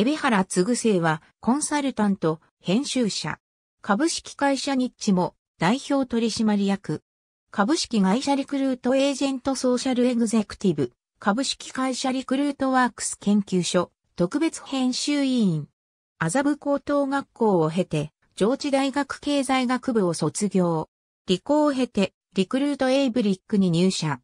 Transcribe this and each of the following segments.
海老原嗣生はコンサルタント、編集者。株式会社ニッチも代表取締役。株式会社リクルートエージェントソーシャルエグゼクティブ。株式会社リクルートワークス研究所特別編集委員。麻布高等学校を経て、上智大学経済学部を卒業。理工を経て、リクルートエイブリックに入社。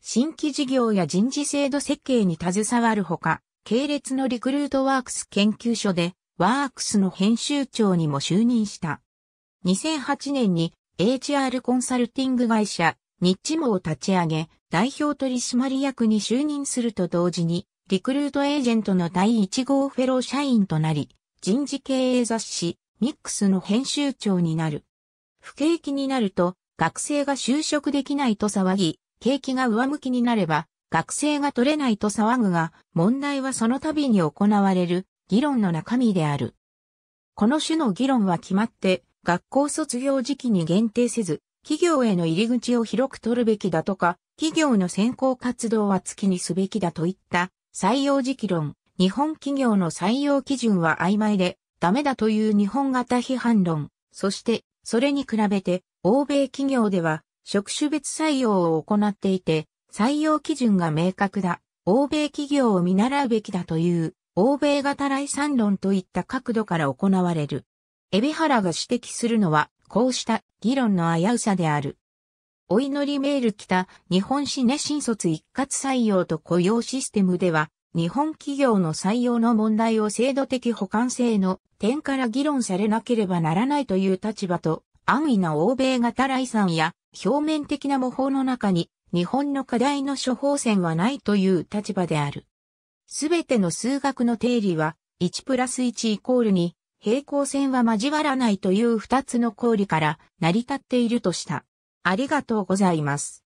新規事業や人事制度設計に携わるほか、系列のリクルートワークス研究所で、ワークスの編集長にも就任した。2008年に HR コンサルティング会社、ニッチモを立ち上げ、代表取締役に就任すると同時に、リクルートエージェントの第1号フェロー社員となり、人事経営雑誌、ミックスの編集長になる。不景気になると、学生が就職できないと騒ぎ、景気が上向きになれば、学生が取れないと騒ぐが、問題はその度に行われる議論の中身である。この種の議論は決まって学校卒業時期に限定せず、企業への入り口を広く取るべきだとか、企業の先行活動は月にすべきだといった採用時期論、日本企業の採用基準は曖昧でダメだという日本型批判論、そしてそれに比べて欧米企業では職種別採用を行っていて採用基準が明確だ。欧米企業を見習うべきだという欧米型来産論といった角度から行われる。海老原が指摘するのは、こうした議論の危うさである。お祈りメール来た日本史ね新卒一括採用と雇用システムでは、日本企業の採用の問題を制度的補完性の点から議論されなければならないという立場と、安易な欧米型来産や表面的な模倣の中に日本の課題の処方箋はないという立場である。すべての数学の定理は1プラス1イコールに平行線は交わらないという二つの公理から成り立っているとした。ありがとうございます。